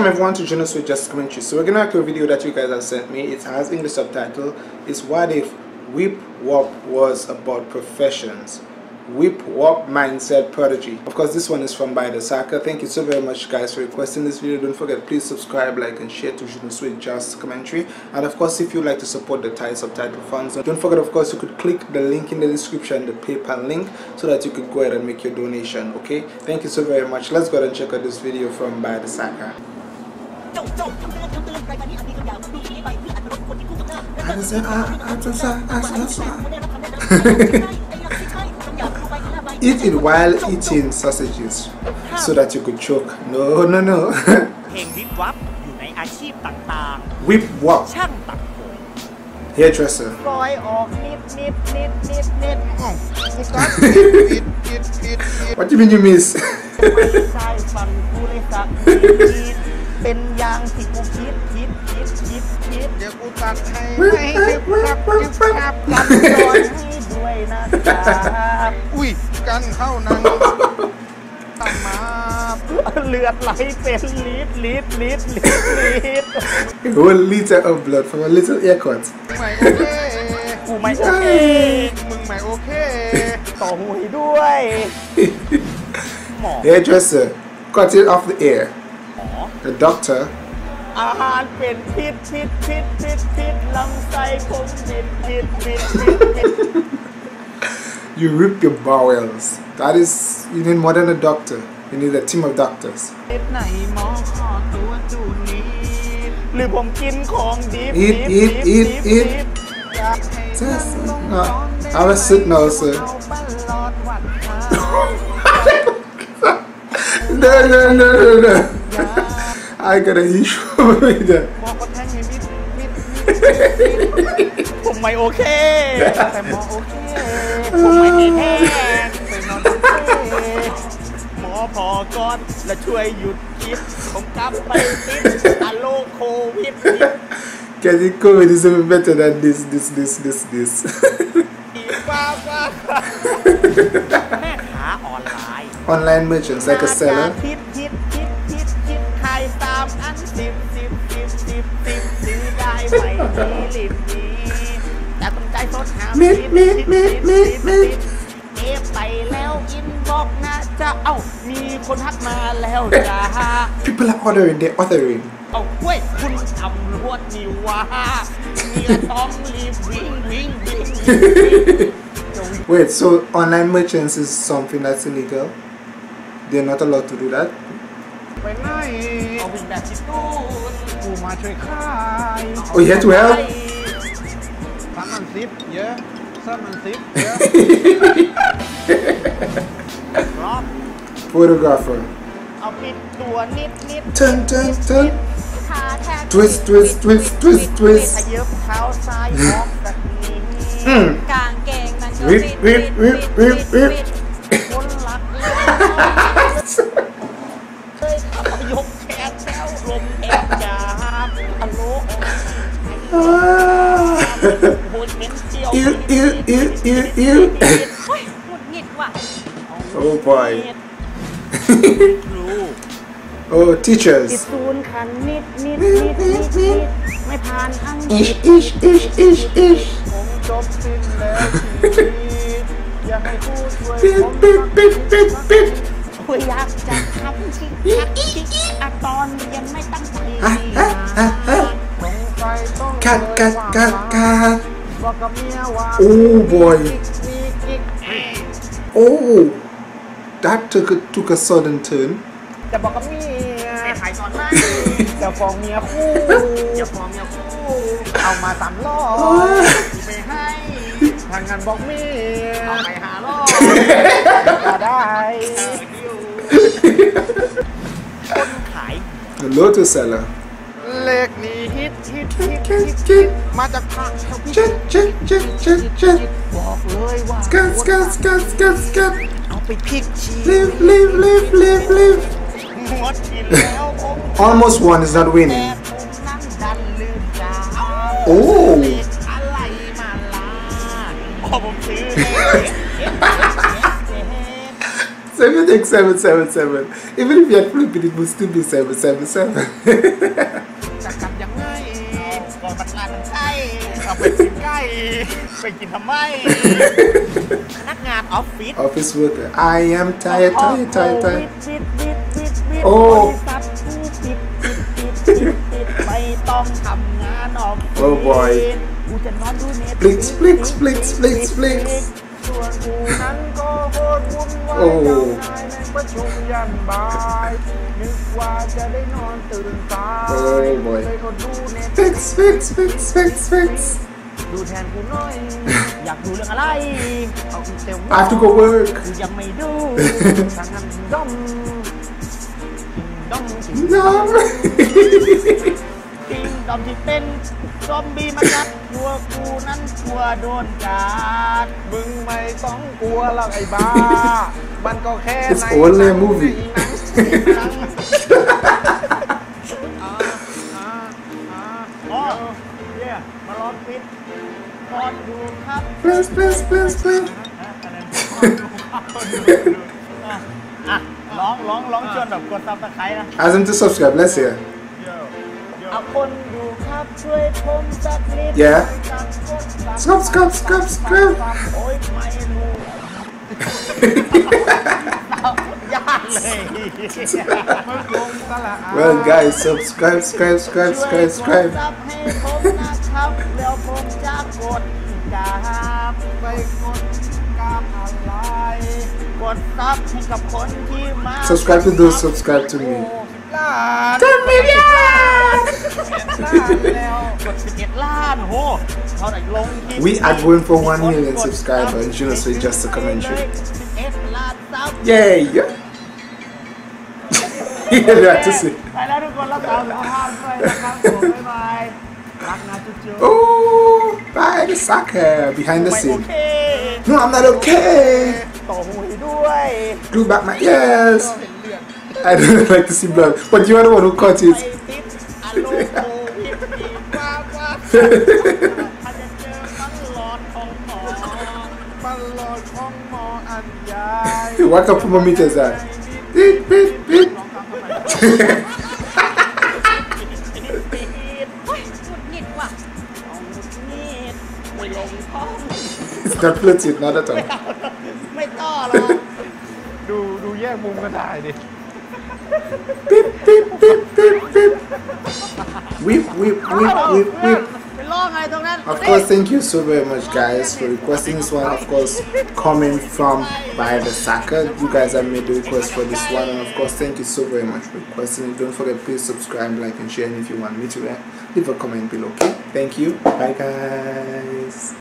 Welcome everyone to Junosuede Just Commentary. So we're gonna make a video that you guys have sent me. It has English subtitle. It's what if WIP WUP was about professions. WIP WUP Mindset Prodigy. Of course, this one is from Bie The Ska. Thank you so very much, guys, for requesting this video. Don't forget, please subscribe, like, and share to Junosuede Just Commentary. And of course, if you'd like to support the Thai subtitle funds, don't forget, of course, you could click the link in the description, the PayPal link, so that you could go ahead and make your donation. Okay? Thank you so very much. Let's go ahead and check out this video from Bie The Ska. เจ้าเจ้าทำเตือนคำเตือนรายการนี้อาจมีคำหยาบมีไปเพื่ออัตลดคนที่พูดกับหน้า I just said, ah, I just said, I just said. ไม่ได้รับคำแนะนำไม่ได้ไอ้ยังไม่ใช่คำหยาบเข้าไปข้างหน้าใบ Eat it while eating sausages so that you could choke. No, no, no. เพลงวิบวับอยู่ในอาชีพต่าง Whip wop. ๆ ช่างตัดผม Hairdresser. ปล่อยออกนิดนิดนิดนิดนิด What do you mean you miss? ไม่ใช่ฟังกูเลยสักนิด เป็นอย่างที่กูคิดคิดคิดคิดคิดเดี๋ยวกูตัดให้ไม่ให้ครับจิ๊บครับกันโดนให้ด้วยนะจ๊ะอุ้ยกันเข้านังตามมาเลือดไหลเป็นลิตรลิตรลิตรลิตรลิตร A whole liter of blood from a little aircut ไม่โอเคกูไม่โอเคมึงไม่โอเคต่อหวยด้วย Hairdresser. Cut it off the ear. หมอ The doctor. อาหารเป็นพิษพิษพิษพิษพิษลำไส้ผมบิดบิดบิดบิดบิด You rip your bowels. That is, you need more than a doctor. You need a team of doctors. บิดไหนหมอขอตัวจูนี้หรือผมกินของดิบ Eat, ดิบ eat, ดิบ eat, ดิบ eat. อยากให้ Just, no. Have a seat now, sir. เอาตลอดวันทาง No, no, no, no, no. I got an issue with that. บอกว่าแทงให้บิดบิดบิดบิดผมไม่โอเค แต่หมอโอเค ผมไม่มีแห้งไปนอนโอเคหมอพอก่อนและช่วยหยุดคิด ผมกลับไปติดอะโลโควิด Getting COVID is even better than this, this, this, this, this. อีกบ้าบ้าแม่ค้าออนไลน์ Online merchants like a seller. คิดคิด อันสิบสิบสิบสิบสิบซื้อได้ไหมที่ลิมนี้แต่ต้องใจสดหา มิดมิดมิดมิดมิด เอฟไปแล้วอินบอกนะจะเอ้ามีคนทักมาแล้วจ้า People are ordering, they're ordering. เอาเว้ยคุณตำรวจนี่ว่าเมียต้องรีบวิ่งวิ่งวิ่งวิ่งวิ่งจะวิ่ง Wait, so online merchants is something that's illegal? They're not allowed to do that? ไปไหน เอาวิ่งแบบชิตูน กูมาช่วยขาย Oh, you have to help? สามมันสิบเยอะสามมันสิบเยอะ รอบ Photographer. เอาปิดตัวนิดนิด Turn, turn, turn. ขาแทก Twist, twist, twist, twist, twist. ขยับเท้าซ้ายออกจากนี้ Mm. กางเกงมันก็ Whip, whip, whip, whip, whip. คน แถวลมเอ็ดยาฮัลโหล Ah. โหดเป็นเจียว Ew, ew, ew, ew, ew. เฮ้ยหงุดหงิดว่ะ Oh boy. ครู Oh, ติด teachers. ศูนย์ขันนิดนิดนิดนิดนิดไม่ผ่านอังกฤ Ish, ษ ish, ish, ish, ish. ผมจบสิ้นแล้วชีวิตอยากให้ผู้ช่วยผม Beep, beep, beep, beep, beep. คุ ยอยากจะทำชิคักชิอะตอนเรียนไม่ตั้งใจ Ah, ah, ah, ah. สงสัยต้อง Cut, cut, cut, cut. ว่ากับเมียว่า Oh boy. มีกิ๊ก Oh, that took a, took a sudden turn. จะบอกกับเมียไม่ขายตอนไหนจะฟ้องเมียคู่จะฟ้องเมียคู่เอามาสามร้อยไปให้ทางงานบอกเมียเอาไปหาล่อก็ได้ คนขาย The lotus seller. เลขนี้ฮิตฮิตฮิต Kick, ฮิต kick, มาจากภาคทวีป check, check, check, check, check. บอกเลยว่า Scat, scat, scat, scat, scat. เอาไปพลิกชี Live, live, live, live, live. หมดกินแล้วผม Almost one is not แต่ winning. ผมนั่งดันลืมจ้า โอ้ เลขอะไรมาล่ะพอผมซื้อ 7x777. Even if you had flipped it, it would still be 777. Office worker. I am tired, tired, tired, tired. Oh. oh boy. ส่วนกูนั้นก็โคตรวุ่นวาย โอ้ เจ้านายในประชุมยันบ่าย นึกว่าจะได้นอนตื่นสาย โอ้ boy เลยก็ดูเน็ต Fix, fix, fix, fix, fix. ดูแทนกูหน่อย อยากดูเรื่องอะไร เอาอีเซล I have to go work. กูยังไม่ดู ทางนั้นด้อมด้อมสิ No. ติงดอมที่เป็นซอมบี้มากัดตัวกูนั้นกลัวโดนกัด มึงไม่ต้องกลัวหรอกไอ้บ้า มันก็แค่ It's ใน only a หนัง movie. ในหนัง อ๋อเย่มาลองปิดก่อนดูครับ please, please, please, please. อ่ะร้องร้องร้องชวนแบบกดซับสไครต์นะ Ask them to subscribe. Let's hear. เอาคน Yeah. สักกดสัก Subscribe, subscribe, subscribe. โอ้ยไม่รู้ยากเลย Well, guys, subscribe, subscribe, subscribe, ช่วย subscribe, กด subscribe. ซับให้ผมนะครับแล้วผมจะกดกราบ ไปกดกราบอะไร กดซับให้กับคนที่มา Subscribe to those subscribe to me. we are going for 1 million subscribers Junosuede just a commentary Yay. Yeah. Oh bye the behind the scene. No I'm not okay. ต่อหูด้วย Glue back my ears. I don't like to see blood, but you are the one who caught ไม่ it. ติดอารมณ์โควิดดีมากว่าถ้าจะเจอมันหลอดของหมอ บัลลอดของหมออันใหญ่ What kind of thermometer is that? Beep, beep, beep. ลองทำทำไมไอ้นี่ไอ้นี่ปิด เฮ้ยหงุดหงิดว่ะ เอาหงุดหงิดไม่ลงท้อง It's not floated, not at all. ไม่ต่อหรอก ดูดูแยกมุมกันถ่ายดิ beep, beep, beep, beep, beep. Whip, whip, whip, whip, whip. Of course, thank you so very much, guys, for requesting this one. Of course, coming from Bie The Ska, you guys have made the request for this one, and of course, thank you so very much for requesting. it. Don't forget, please subscribe, like, and share. And if you want me to react, leave a comment below. Okay, thank you. Bye, guys.